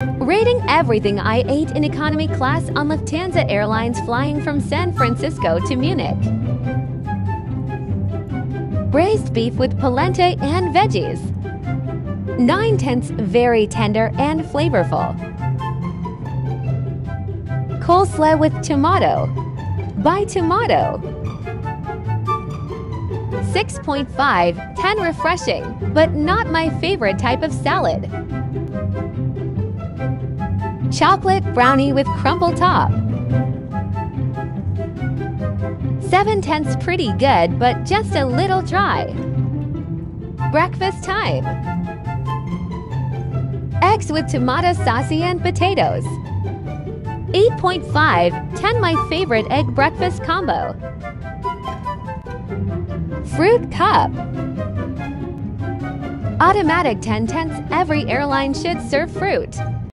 Rating everything I ate in economy class on Lufthansa Airlines flying from San Francisco to Munich. Braised beef with polenta and veggies. 9 tenths very tender and flavorful. Coleslaw with tomato. By tomato. 6.5, 10 refreshing, but not my favorite type of salad. Chocolate brownie with crumble top. 7 tenths pretty good, but just a little dry. Breakfast time. Eggs with tomato sauce and potatoes. 8.5, 10 my favorite egg breakfast combo. Fruit cup. Automatic 10 tenths every airline should serve fruit.